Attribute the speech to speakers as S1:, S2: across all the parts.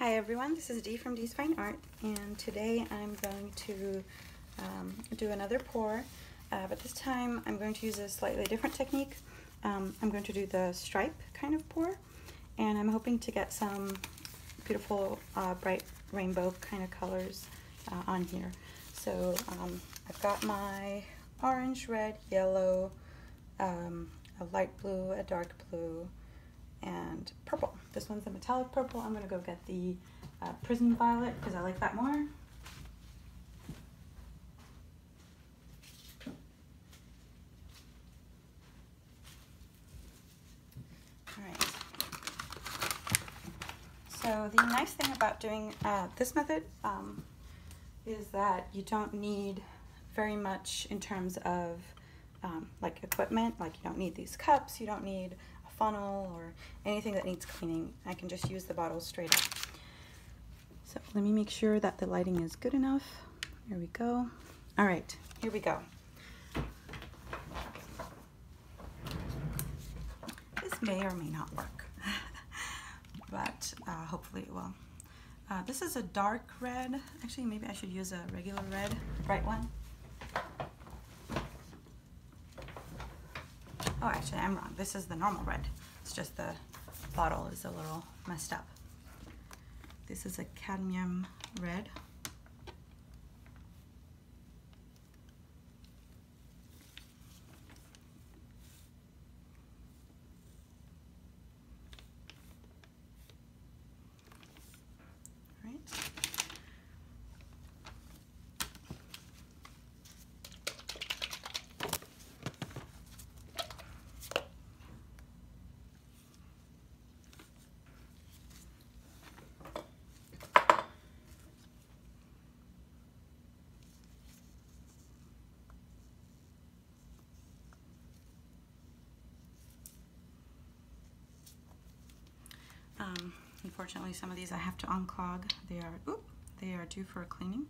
S1: Hi everyone, this is Dee from Dee's Fine Art and today I'm going to um, do another pour uh, but this time I'm going to use a slightly different technique. Um, I'm going to do the stripe kind of pour and I'm hoping to get some beautiful uh, bright rainbow kind of colors uh, on here. So um, I've got my orange, red, yellow, um, a light blue, a dark blue, and purple. This one's a metallic purple. I'm gonna go get the uh, prism violet because I like that more. Alright. So the nice thing about doing uh, this method um, is that you don't need very much in terms of um, like equipment, like you don't need these cups, you don't need funnel or anything that needs cleaning. I can just use the bottle straight up. So let me make sure that the lighting is good enough. Here we go. All right, here we go. This may or may not work, but uh, hopefully it will. Uh, this is a dark red. Actually, maybe I should use a regular red, bright one. Oh, actually, I'm wrong. This is the normal red. It's just the bottle is a little messed up. This is a cadmium red. Um, unfortunately, some of these I have to unclog. They are, oop, they are due for a cleaning.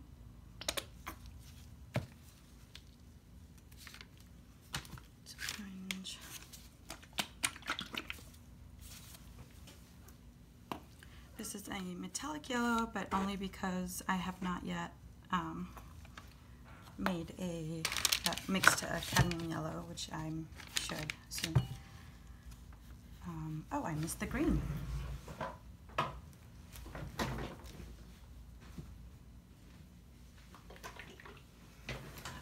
S1: This is a metallic yellow, but only because I have not yet um, made a uh, mixed a cadmium yellow, which I should soon. Um, oh, I missed the green.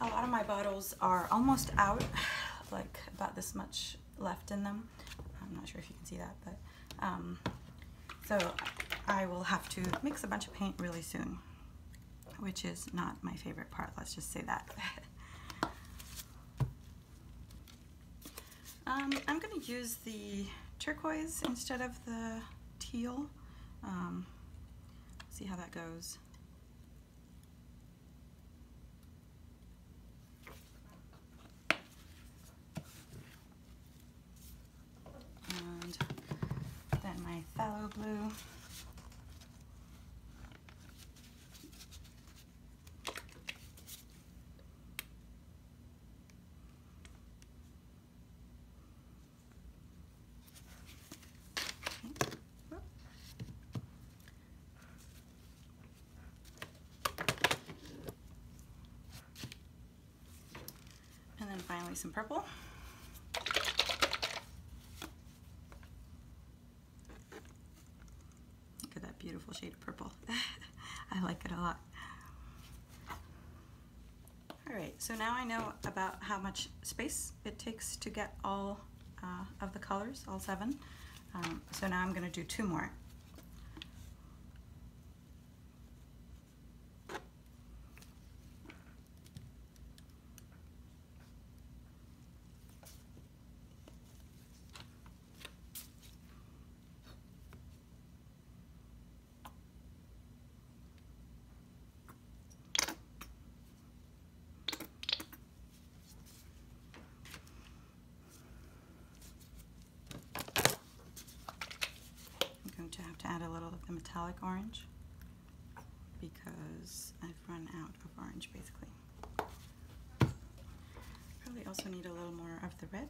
S1: A lot are almost out, like about this much left in them. I'm not sure if you can see that, but um, so I will have to mix a bunch of paint really soon, which is not my favorite part, let's just say that. um, I'm going to use the turquoise instead of the teal. Um, see how that goes. And then my phthalo blue. And then finally some purple. Look at that beautiful shade of purple. I like it a lot. All right, so now I know about how much space it takes to get all uh, of the colors, all seven. Um, so now I'm gonna do two more. to have to add a little of the metallic orange because I've run out of orange basically. Probably also need a little more of the red.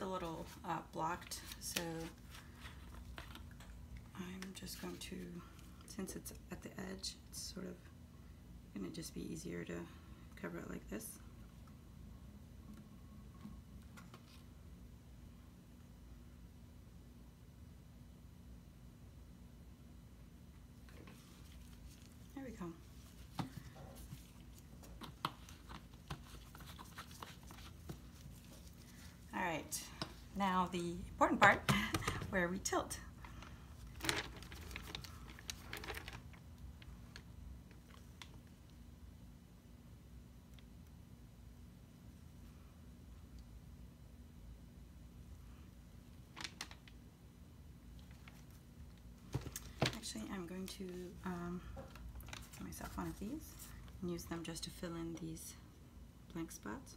S1: A little uh, blocked, so I'm just going to, since it's at the edge, it's sort of going to just be easier to cover it like this. There we go. All right, now the important part where we tilt. Actually, I'm going to um, get myself one of these and use them just to fill in these blank spots.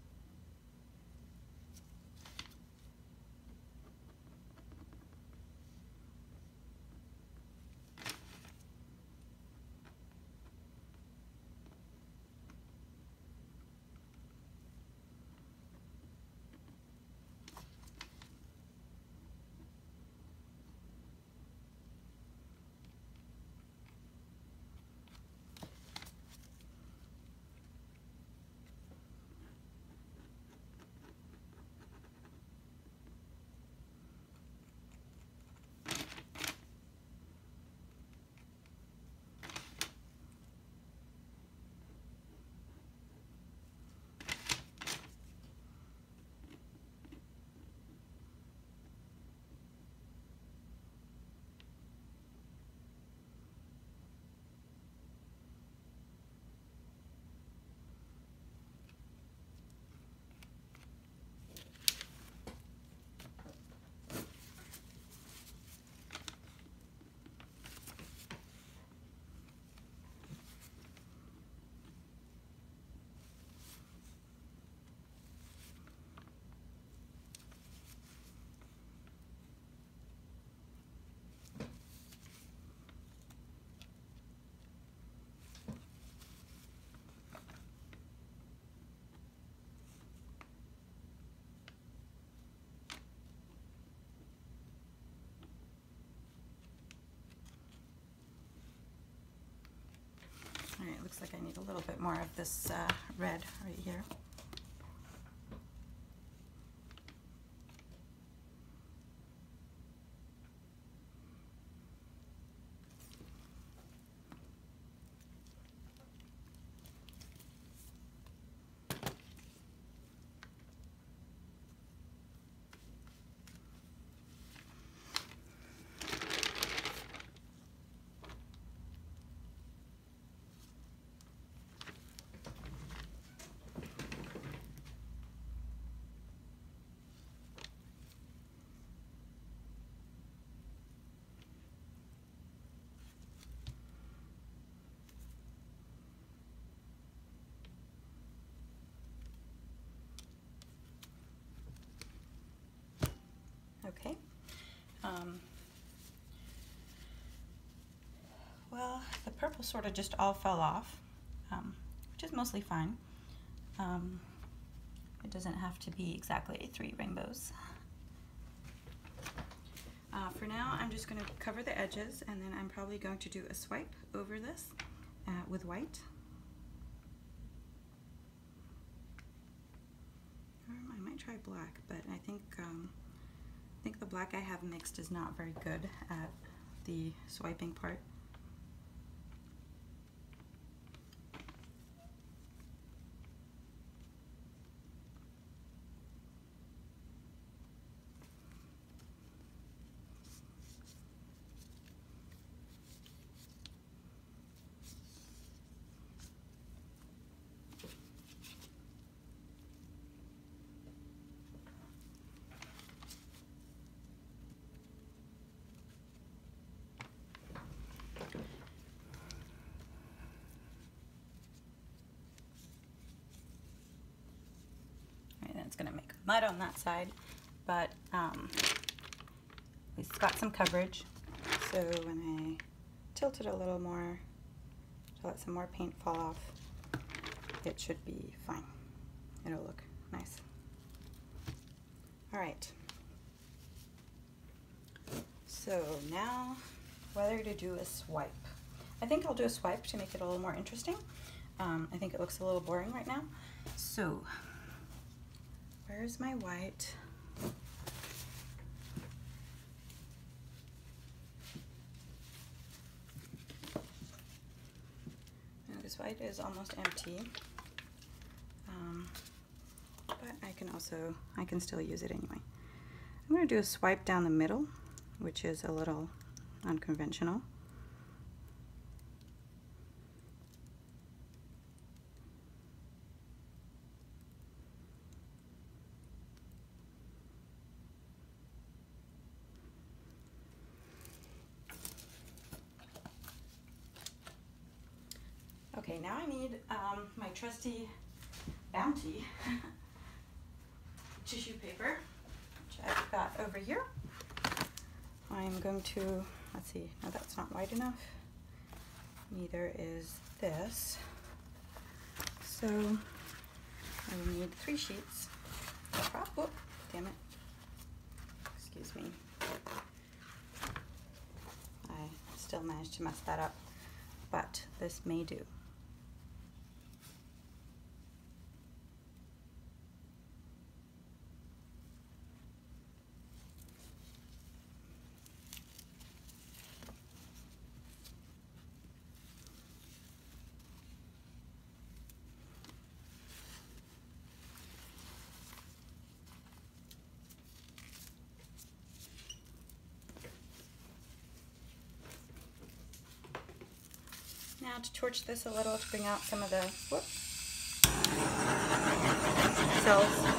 S1: Looks like I need a little bit more of this uh, red right here. Okay. Um, well, the purple sort of just all fell off, um, which is mostly fine. Um, it doesn't have to be exactly three rainbows. Uh, for now, I'm just going to cover the edges, and then I'm probably going to do a swipe over this uh, with white. I might try black, but I think um, I think the black I have mixed is not very good at the swiping part. It's going to make mud on that side, but um, it's got some coverage. So when I tilt it a little more to let some more paint fall off, it should be fine. It'll look nice. All right, So now whether to do a swipe. I think I'll do a swipe to make it a little more interesting. Um, I think it looks a little boring right now. So where's my white? Now this white is almost empty. Um, but I can also, I can still use it anyway. I'm going to do a swipe down the middle, which is a little unconventional. Okay, now I need um, my trusty Bounty tissue paper, which I've got over here. I'm going to, let's see, no that's not wide enough. Neither is this. So I will need three sheets. Oh, damn it. Excuse me. I still managed to mess that up, but this may do. Now to torch this a little to bring out some of the whoop, cells.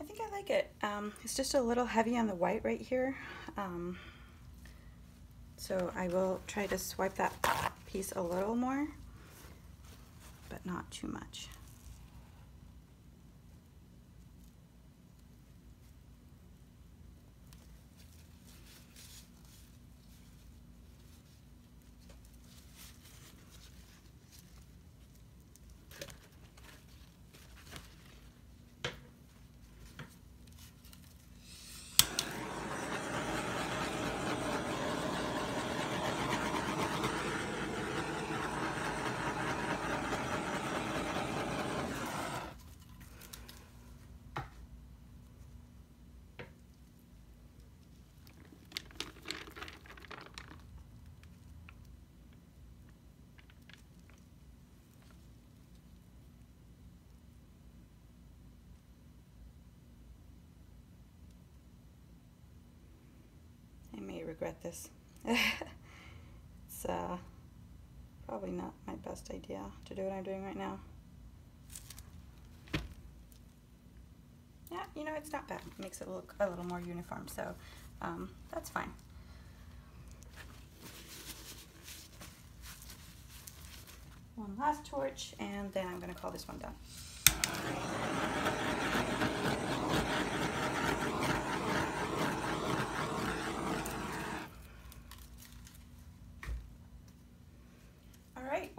S1: I think I like it. Um, it's just a little heavy on the white right here. Um, so I will try to swipe that piece a little more, but not too much. I may regret this. it's uh, probably not my best idea to do what I'm doing right now. Yeah, you know, it's not bad. It makes it look a little more uniform, so um, that's fine. One last torch, and then I'm going to call this one done.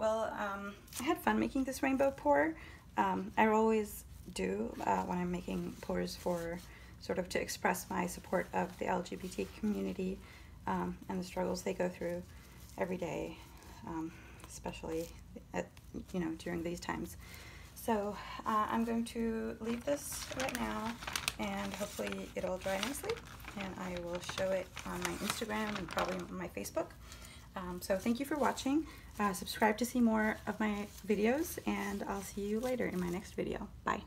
S1: well, um, I had fun making this rainbow pour. Um, I always do uh, when I'm making pours for sort of to express my support of the LGBT community um, and the struggles they go through every day, um, especially at, you know during these times. So uh, I'm going to leave this right now and hopefully it'll dry nicely. and I will show it on my Instagram and probably on my Facebook. Um, so thank you for watching. Uh, subscribe to see more of my videos and I'll see you later in my next video. Bye.